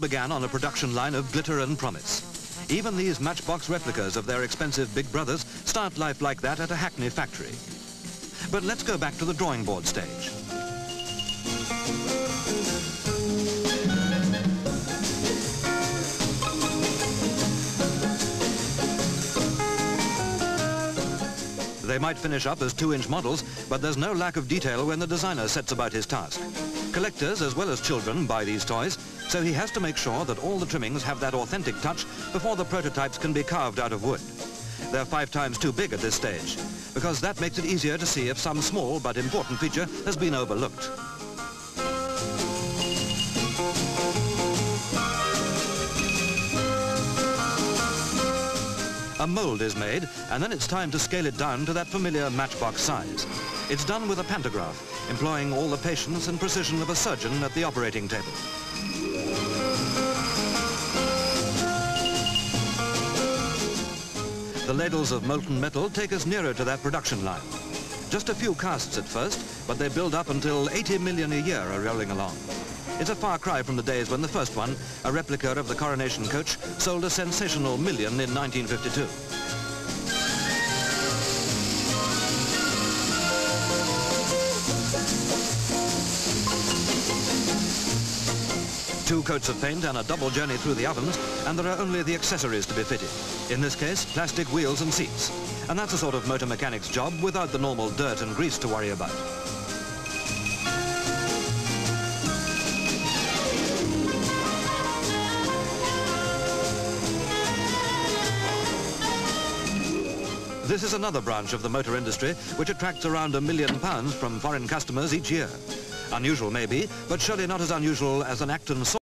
began on a production line of glitter and promise. Even these matchbox replicas of their expensive big brothers start life like that at a Hackney factory. But let's go back to the drawing board stage. They might finish up as two-inch models, but there's no lack of detail when the designer sets about his task. Collectors, as well as children, buy these toys, so he has to make sure that all the trimmings have that authentic touch before the prototypes can be carved out of wood. They're five times too big at this stage, because that makes it easier to see if some small but important feature has been overlooked. A mould is made, and then it's time to scale it down to that familiar matchbox size. It's done with a pantograph, employing all the patience and precision of a surgeon at the operating table. The ladles of molten metal take us nearer to that production line. Just a few casts at first, but they build up until 80 million a year are rolling along. It's a far cry from the days when the first one, a replica of the coronation coach, sold a sensational million in 1952. Two coats of paint and a double journey through the ovens, and there are only the accessories to be fitted. In this case, plastic wheels and seats. And that's a sort of motor mechanic's job without the normal dirt and grease to worry about. This is another branch of the motor industry which attracts around a million pounds from foreign customers each year. Unusual maybe, but surely not as unusual as an Acton